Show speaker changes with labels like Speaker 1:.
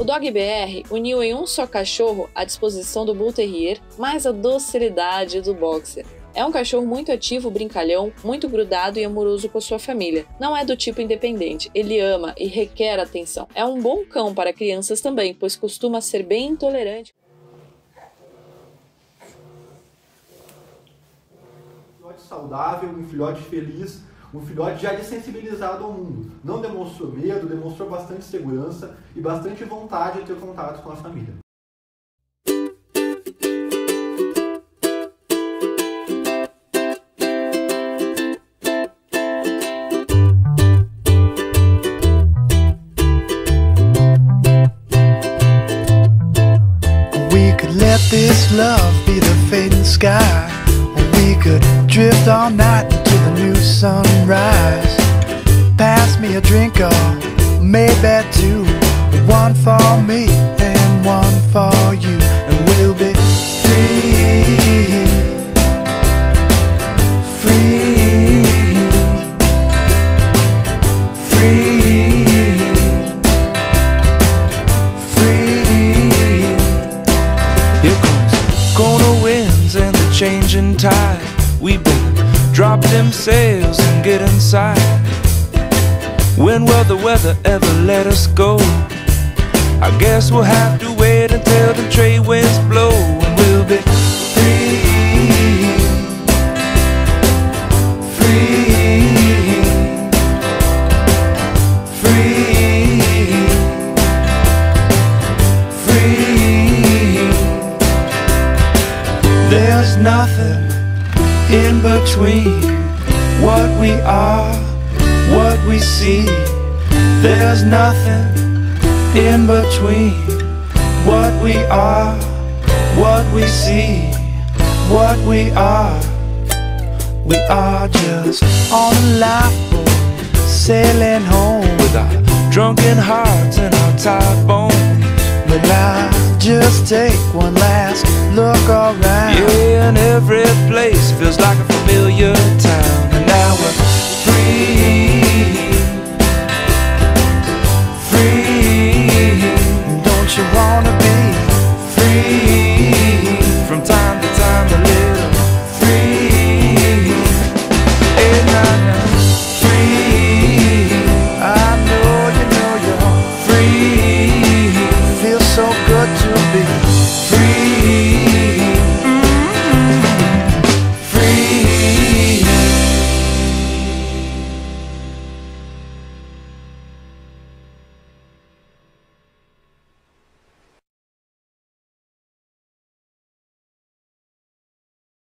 Speaker 1: O Dog BR uniu em um só cachorro a disposição do Bull Terrier mais a docilidade do Boxer. É um cachorro muito ativo, brincalhão, muito grudado e amoroso com sua família. Não é do tipo independente, ele ama e requer atenção. É um bom cão para crianças também, pois costuma ser bem intolerante.
Speaker 2: Um filhote saudável, um filhote feliz, um filhote já desensibilizado ao mundo. Não demonstrou medo, demonstrou bastante segurança e bastante vontade de ter contato com a família.
Speaker 3: Let this love be the fading sky. We could drift all night the new sunrise. Pass me a drink or maybe two. One for me and one for you. And we'll be free. Free. Free. Free. Here comes corner winds and the changing tide. We better drop them sails and get inside. When will the weather ever let us go? I guess we'll have to wait until the trade winds blow and we'll be free. Free. Free. Free. There's nothing in between what we are, what we see. There's nothing in between what we are, what we see, what we are. We are just on a lifeboat, sailing home with our drunken hearts take one last look around. Yeah, and every place feels like a familiar town.